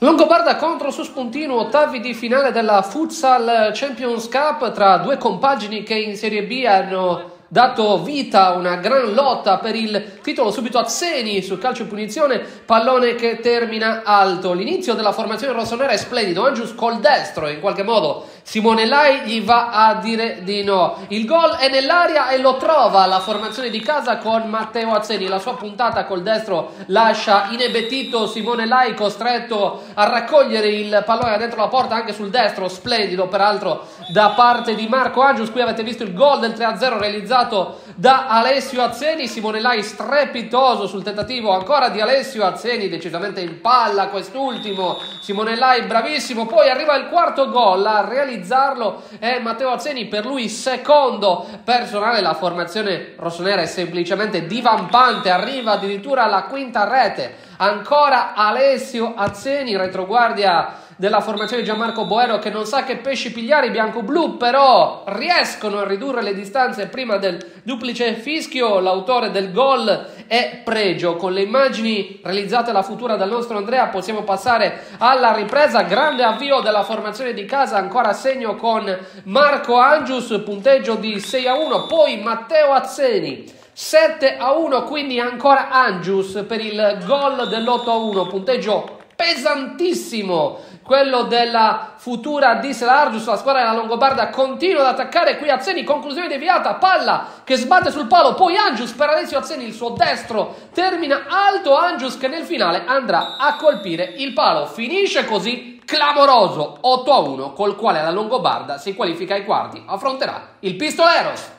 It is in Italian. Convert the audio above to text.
Longobarda contro su spuntino, ottavi di finale della Futsal Champions Cup tra due compagini che in Serie B hanno dato vita a una gran lotta per il titolo subito a Zeni sul calcio in punizione, pallone che termina alto. L'inizio della formazione rossonera è splendido, Angius col destro in qualche modo Simone Lai gli va a dire di no. Il gol è nell'aria e lo trova la formazione di casa con Matteo Azzeni. La sua puntata col destro lascia inebetito Simone Lai costretto a raccogliere il pallone dentro la porta anche sul destro. Splendido peraltro da parte di Marco Angius. Qui avete visto il gol del 3-0 realizzato da Alessio Azzeni. Simone Lai strepitoso sul tentativo ancora di Alessio Azzeni, decisamente in palla quest'ultimo. Simone Lai bravissimo. Poi arriva il quarto gol. La realizzazione realizzarlo è Matteo Azzeni, per lui secondo personale, la formazione rossonera è semplicemente divampante, arriva addirittura alla quinta rete, ancora Alessio Azzeni, retroguardia della formazione di Gianmarco Boero che non sa che pesci pigliare i bianco-blu, però riescono a ridurre le distanze prima del duplice fischio. L'autore del gol è Pregio. Con le immagini realizzate alla futura dal nostro Andrea possiamo passare alla ripresa. Grande avvio della formazione di casa, ancora segno con Marco Angius, punteggio di 6 a 1, poi Matteo Azzeni. 7 a 1, quindi ancora Angius per il gol dell'8 a 1, punteggio pesantissimo quello della futura Diesel Argius, la squadra della Longobarda continua ad attaccare qui Azzeni, conclusione deviata, palla che sbatte sul palo, poi Angius per Alessio Azzeni, il suo destro termina alto. Angius che nel finale andrà a colpire il palo, finisce così clamoroso. 8 a 1 col quale la Longobarda si qualifica ai quarti, affronterà il Pistoleros.